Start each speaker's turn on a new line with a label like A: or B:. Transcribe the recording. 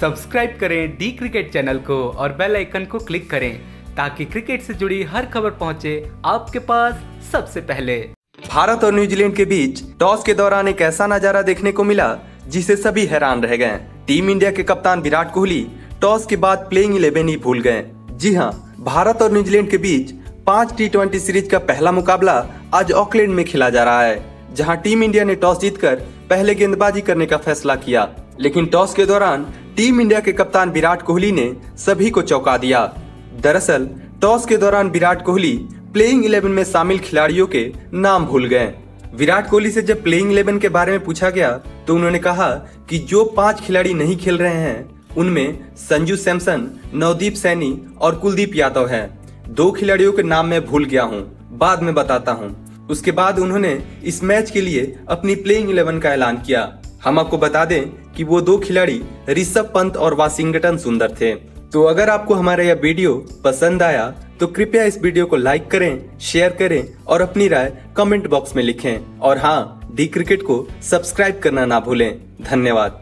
A: Subscribe करें D cricket channel को और बेल आइकन को क्लिक करें ताकि क्रिकेट से जुड़ी हर खबर पहुँचे आपके पास सबसे पहले।
B: भारत और न्यूजीलैंड के बीच टॉस के दौरान एक ऐसा नज़ारा देखने को मिला जिसे सभी हैरान रह गए। टीम इंडिया के कप्तान विराट कोहली टॉस के बाद प्लेइंग इलेवन ही भूल गए। जी हाँ भारत और न्यूजीलैंड के बीच पाँच टी सीरीज़ का पहला मुकाबला आज ऑकलैंड में खेला जा रहा है, जहाँ टीम इंडिया ने टॉस जीतकर पहले गेंदबाजी करने का फैसला किया। लेकिन टॉस के दौरान टीम इंडिया के कप्तान विराट कोहली ने सभी को चौंका दिया। दरअसल, टॉस के दौरान विराट कोहली प्लेइंग इलेवन में शामिल खिलाड़ियों के नाम भूल गए। विराट कोहली से जब प्लेइंग इलेवन के बारे में पूछा गया तो उन्होंने कहा कि जो पाँच खिलाड़ी नहीं खेल रहे हैं, उनमें संजू सैमसन, नवदीप सैनी और कुलदीप यादव हैं। दो खिलाड़ियों के नाम मैं भूल गया हूँ, बाद में बताता हूँ। उसके बाद उन्होंने इस मैच के लिए अपनी प्लेइंग इलेवन का ऐलान किया। हम आपको बता दें कि वो दो खिलाड़ी, ऋषभ पंत और वाशिंगटन सुंदर थे। तो अगर आपको हमारा यह वीडियो पसंद आया तो कृपया इस वीडियो को लाइक करें, शेयर करें और अपनी राय कमेंट बॉक्स में लिखें। और हाँ डी क्रिकेट को सब्सक्राइब करना ना भूलें। धन्यवाद।